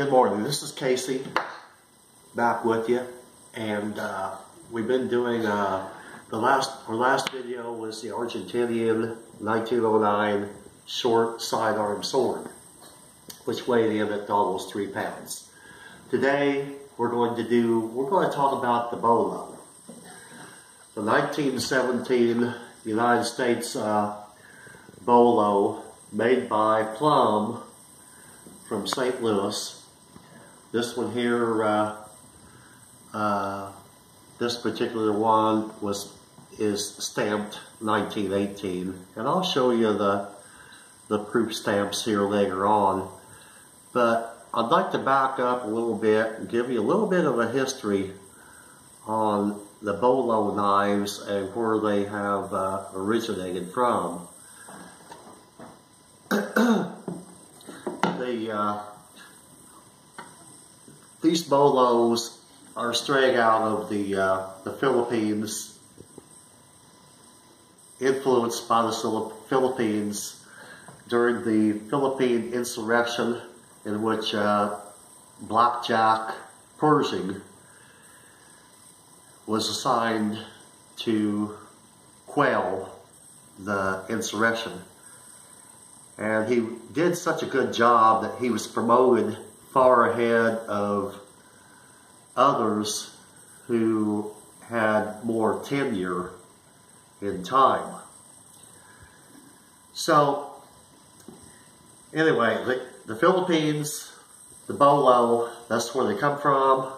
Good morning. This is Casey back with you, and uh, we've been doing uh, the last our last video was the Argentinian 1909 short sidearm sword, which weighed in at almost three pounds. Today we're going to do we're going to talk about the bolo, the 1917 United States uh, bolo made by Plumb from St. Louis this one here, uh, uh, this particular one was is stamped 1918, and I'll show you the the proof stamps here later on. But I'd like to back up a little bit and give you a little bit of a history on the bolo knives and where they have uh, originated from. the uh, these bolos are straying out of the, uh, the Philippines, influenced by the Philippines during the Philippine insurrection in which uh, Blackjack Pershing was assigned to quell the insurrection. And he did such a good job that he was promoted far ahead of others who had more tenure in time. So, anyway, the, the Philippines, the Bolo, that's where they come from.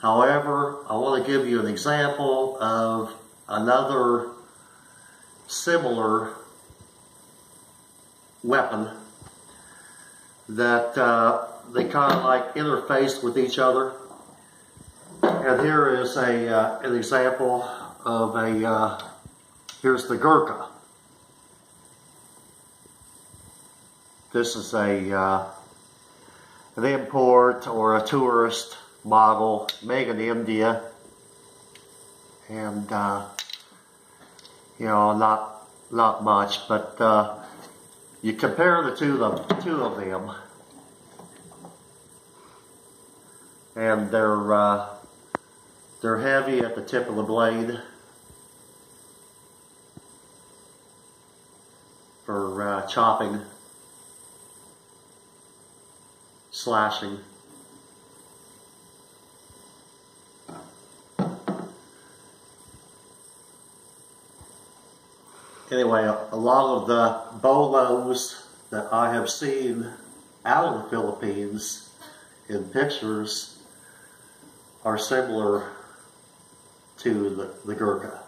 However, I want to give you an example of another similar weapon that uh, they kind of like interface with each other. And here is a uh, an example of a, uh, here's the Gurkha. This is a uh, an import or a tourist model made in India. And, uh, you know, not, not much, but uh, you compare the two of two of them and they're uh, they're heavy at the tip of the blade for uh, chopping, slashing. Anyway, a lot of the bolos that I have seen out of the Philippines in pictures are similar to the, the Gurkha.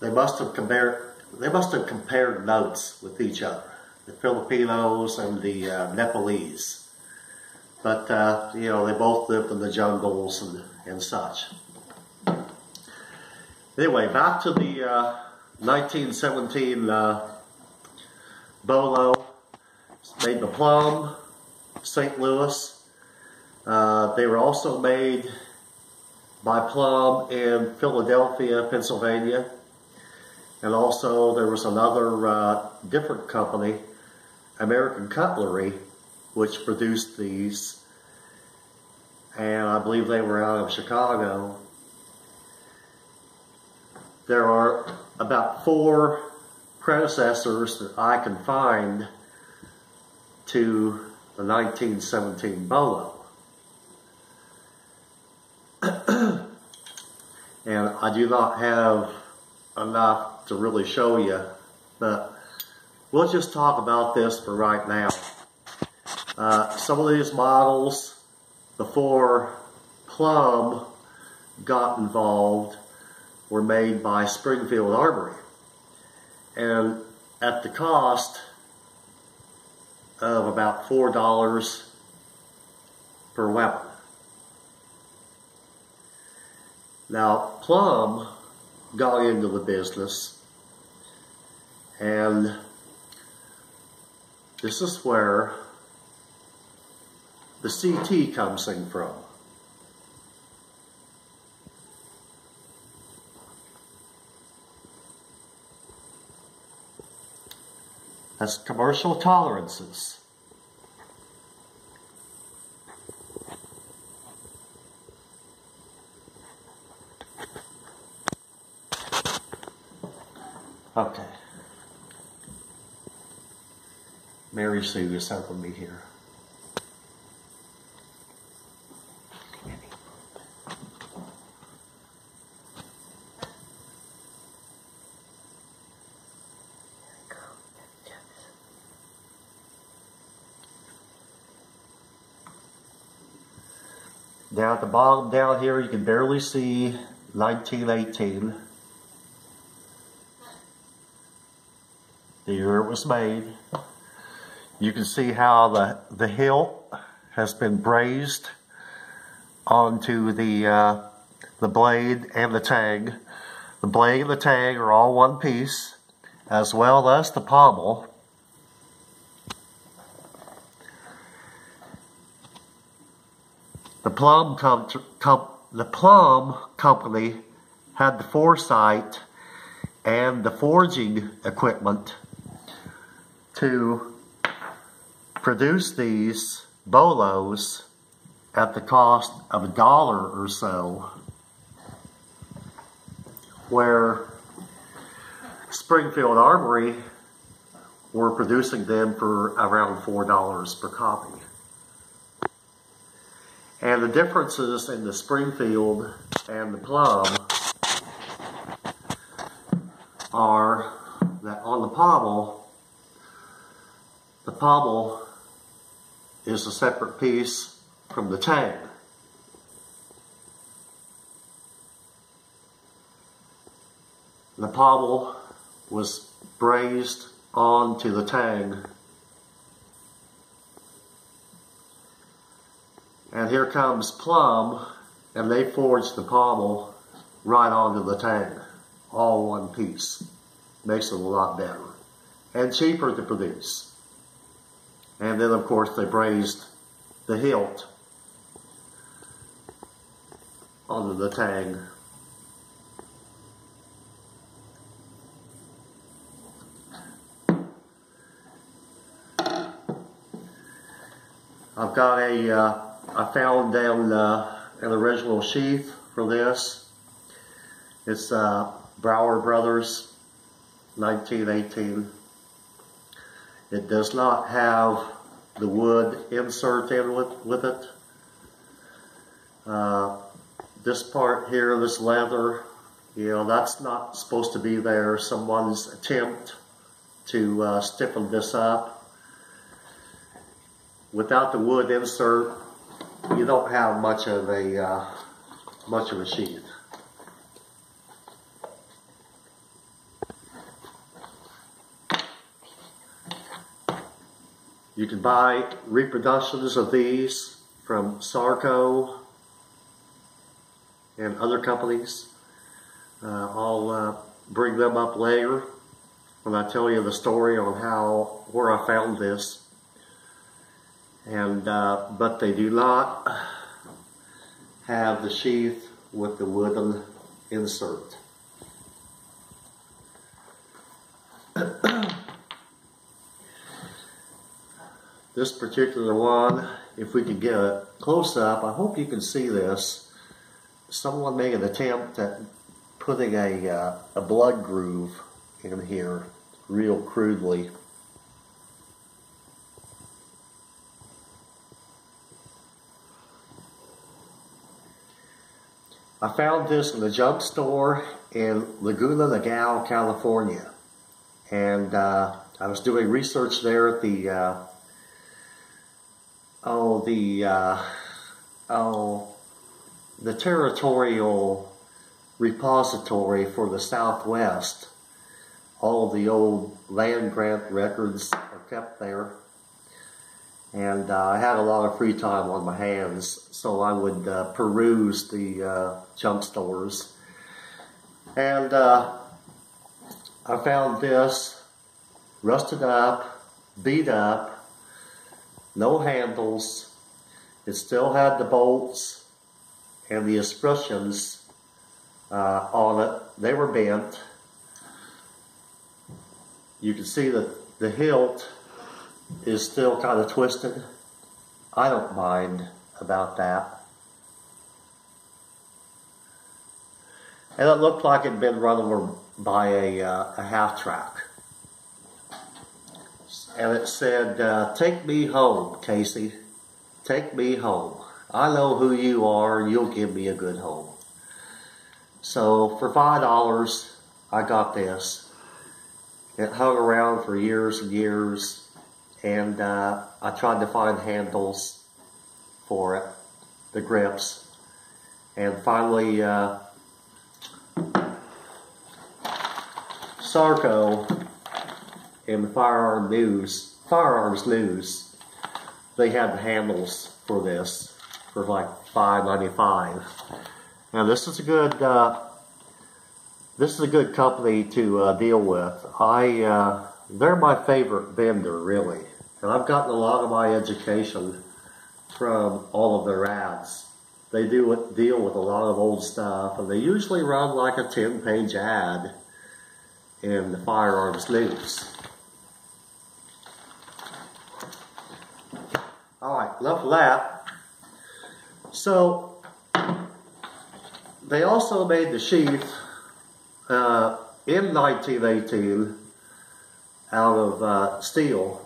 They must have compared they must have compared notes with each other, the Filipinos and the uh, Nepalese. But, uh, you know, they both lived in the jungles and, and such. Anyway, back to the uh, 1917 uh, Bolo made by Plumb, St. Louis. Uh, they were also made by Plumb in Philadelphia, Pennsylvania. And also there was another uh, different company, American Cutlery, which produced these. And I believe they were out of Chicago. There are about four predecessors that I can find to the 1917 Bolo. and I do not have enough to really show you, but we'll just talk about this for right now. Uh, some of these models, before Plumb got involved, were made by Springfield Armory. And at the cost of about $4 per weapon. Now, Plumb got into the business, and this is where the CT comes in from. That's commercial tolerances. Okay. Mary Sue is helping me here. Down at the bottom down here, you can barely see 1918. The year it was made. You can see how the, the hilt has been brazed onto the, uh, the blade and the tang. The blade and the tang are all one piece, as well as the pommel. The Plumb, com com the Plumb company had the foresight and the forging equipment to produce these bolos at the cost of a dollar or so, where Springfield Armory were producing them for around $4 per copy. And the differences in the Springfield and the Plumb are that on the pommel, the pommel is a separate piece from the tang. The pommel was brazed onto the tang And here comes Plumb, and they forged the pommel right onto the tang, all one piece. Makes it a lot better and cheaper to produce. And then, of course, they brazed the hilt onto the tang. I've got a uh, I found down uh, an original sheath for this. It's uh, Brauer Brothers 1918. It does not have the wood insert in with, with it. Uh, this part here, this leather, you know, that's not supposed to be there. Someone's attempt to uh, stiffen this up. Without the wood insert, you don't have much of a uh, much of a sheath. You can buy reproductions of these from Sarco and other companies. Uh, I'll uh, bring them up later when I tell you the story on how where I found this and uh, but they do not have the sheath with the wooden insert. this particular one, if we could get a close up, I hope you can see this. Someone made an attempt at putting a, uh, a blood groove in here real crudely. I found this in the junk store in Laguna Niguel, California. And uh, I was doing research there at the, uh, oh, the, uh, oh, the territorial repository for the Southwest. All the old land grant records are kept there and uh, I had a lot of free time on my hands, so I would uh, peruse the uh, junk stores. And uh, I found this rusted up, beat up, no handles. It still had the bolts and the escutcheons uh, on it. They were bent. You can see that the hilt is still kind of twisted. I don't mind about that. And it looked like it'd been run over by a, uh, a half track. And it said, uh, Take me home, Casey. Take me home. I know who you are, you'll give me a good home. So for $5, I got this. It hung around for years and years, and uh, I tried to find handles for it, the grips, and finally uh, Sarco in the Firearm News, Firearms News, they had the handles for this for like $5.95. Now this is a good uh, this is a good company to uh, deal with. I uh, they're my favorite vendor really, and I've gotten a lot of my education from all of their ads. They do deal with a lot of old stuff, and they usually run like a ten page ad in the firearms news. All right, enough of that. So they also made the sheath uh, in 1918 out of uh, steel,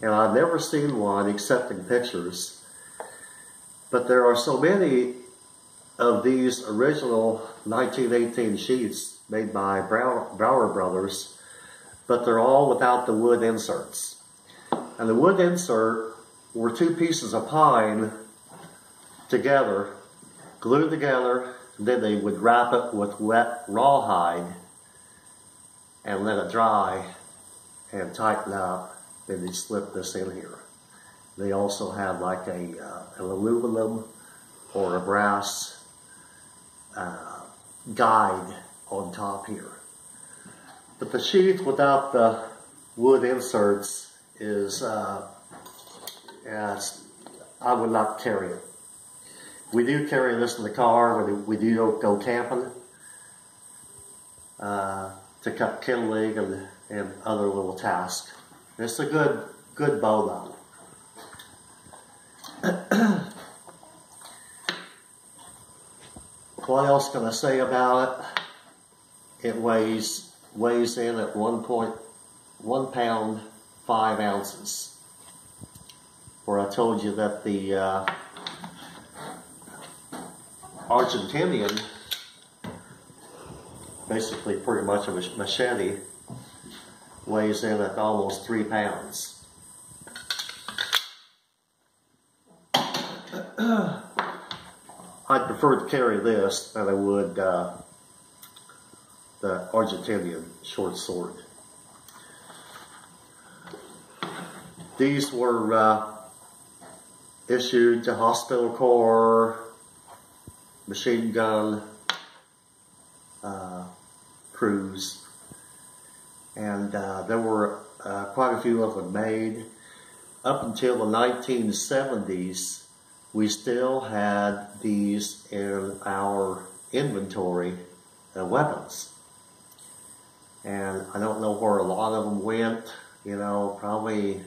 and I've never seen one except in pictures. But there are so many of these original 1918 sheets made by Brauer Brothers, but they're all without the wood inserts. And the wood insert were two pieces of pine together, glued together, then they would wrap it with wet rawhide and let it dry and tighten up. Then they slip this in here. They also have like a uh, an aluminum or a brass uh, guide on top here. But the sheath without the wood inserts is, uh, I would not carry it. We do carry this in the car when we do go camping uh, to cut kindling and, and other little tasks. It's a good, good bow though. what else can I say about it? It weighs weighs in at one point one pound five ounces. Where I told you that the uh, Argentinian, basically pretty much a machete, weighs in at almost three pounds. I'd prefer to carry this than I would uh, the Argentinian short sword. These were uh, issued to Hospital Corps machine gun uh, crews. And uh, there were uh, quite a few of them made. Up until the 1970s, we still had these in our inventory of weapons. And I don't know where a lot of them went, you know, probably,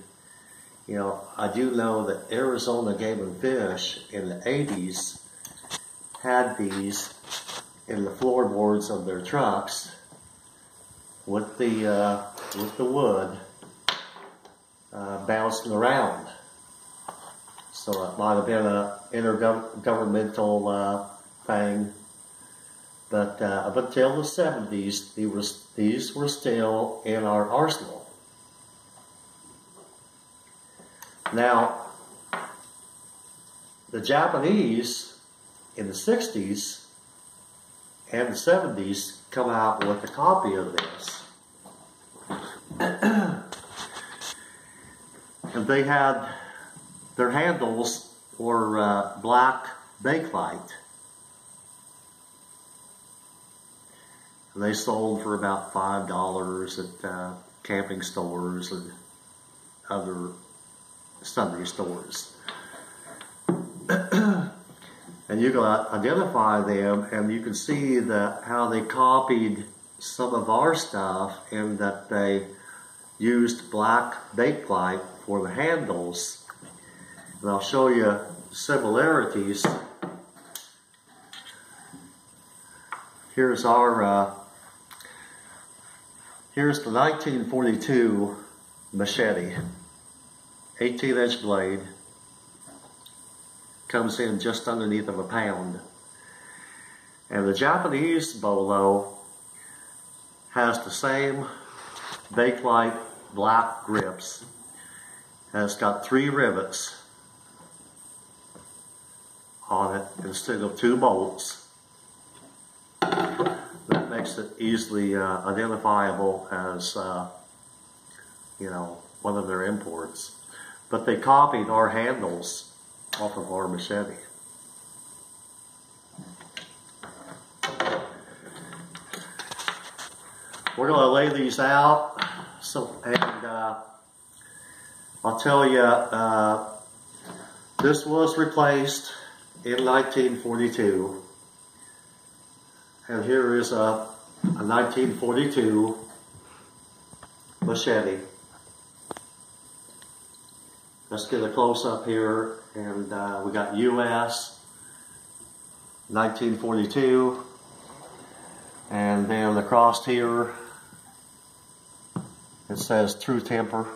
you know, I do know that Arizona Game and Fish in the 80s had these in the floorboards of their trucks with the uh, with the wood uh, bouncing around. So it might have been a intergovernmental uh, thing, but uh, up until the 70s, these were, these were still in our arsenal. Now, the Japanese in the 60s and the 70s come out with a copy of this. and they had their handles were uh, black bakelite. They sold for about five dollars at uh, camping stores and other Sunday stores. And you can identify them and you can see that how they copied some of our stuff and that they used black Bakelite for the handles. And I'll show you similarities. Here's our, uh, here's the 1942 machete, 18 inch blade, comes in just underneath of a pound. And the Japanese bolo has the same Bakelite black grips. It's got three rivets on it instead of two bolts. That makes it easily uh, identifiable as, uh, you know, one of their imports. But they copied our handles off of our machete. We're going to lay these out. So, and uh, I'll tell you, uh, this was replaced in 1942. And here is a, a 1942 machete. Let's get a close up here. And uh, we got US 1942. And then across here, it says true temper.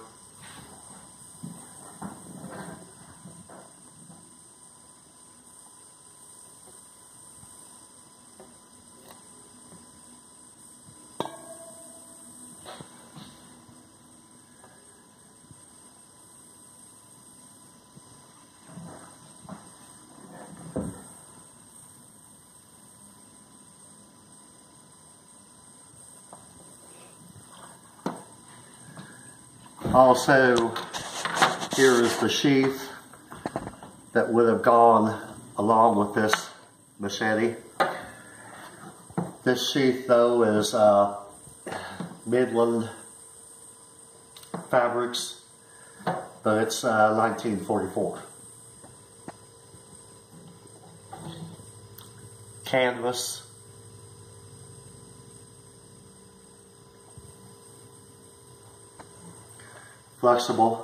Also, here is the sheath that would have gone along with this machete. This sheath though is uh, Midland Fabrics, but it's uh, 1944. Canvas. Flexible.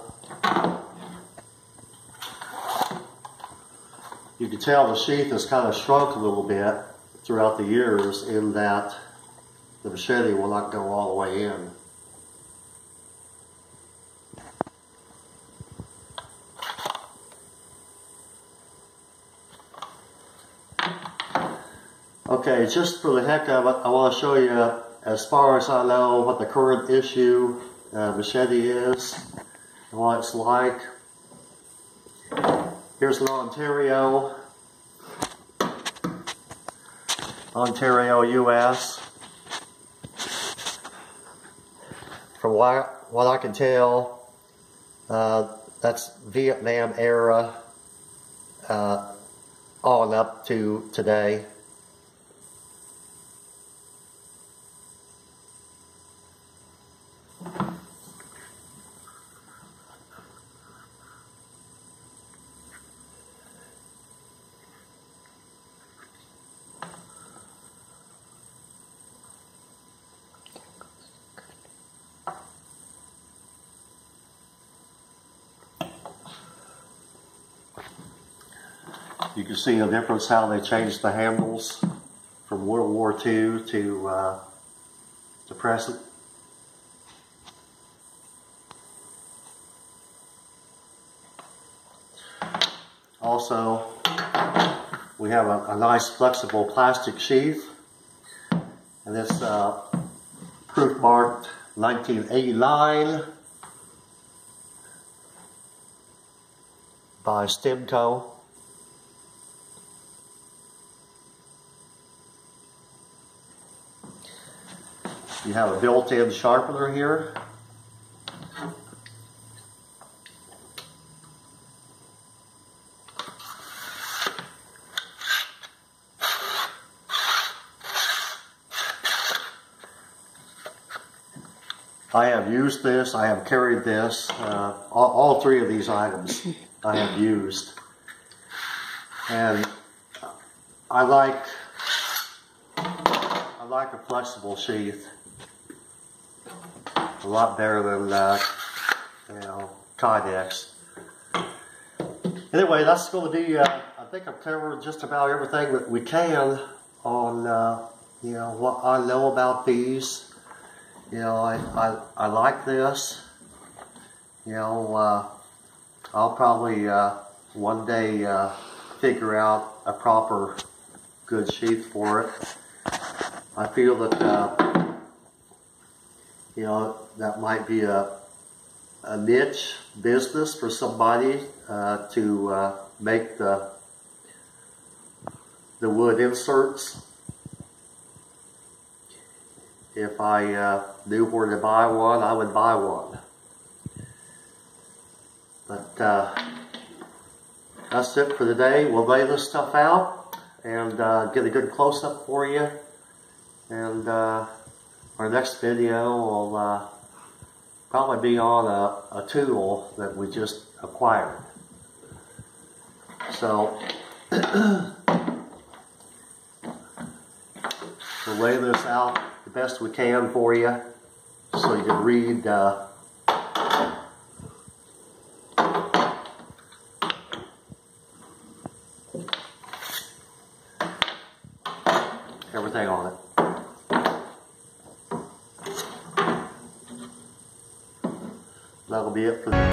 You can tell the sheath has kind of shrunk a little bit throughout the years in that the machete will not go all the way in. Okay, just for the heck of it, I want to show you, as far as I know, what the current issue uh, machete is and what it's like. Here's Ontario, Ontario, US. From what, what I can tell, uh, that's Vietnam era uh, on up to today. See the difference how they changed the handles from World War II to uh, to present. Also, we have a, a nice flexible plastic sheath, and this uh, proof marked 1989 by Stemco. You have a built-in sharpener here. I have used this, I have carried this, uh, all, all, three of these items I have used. And I like, I like a flexible sheath. A lot better than uh, you know Kydex. Anyway, that's going to be. Uh, I think I've covered just about everything that we can on uh, you know what I know about these. You know, I I, I like this. You know, uh, I'll probably uh, one day uh, figure out a proper good sheath for it. I feel that uh, you know that might be a a niche business for somebody uh, to uh, make the the wood inserts. If I uh, knew where to buy one, I would buy one. But uh, that's it for today. We'll lay this stuff out and uh, get a good close-up for you. And uh, our next video will uh, probably be on a, a tool that we just acquired. So we'll lay this out the best we can for you so you can read uh, everything on it. Be it for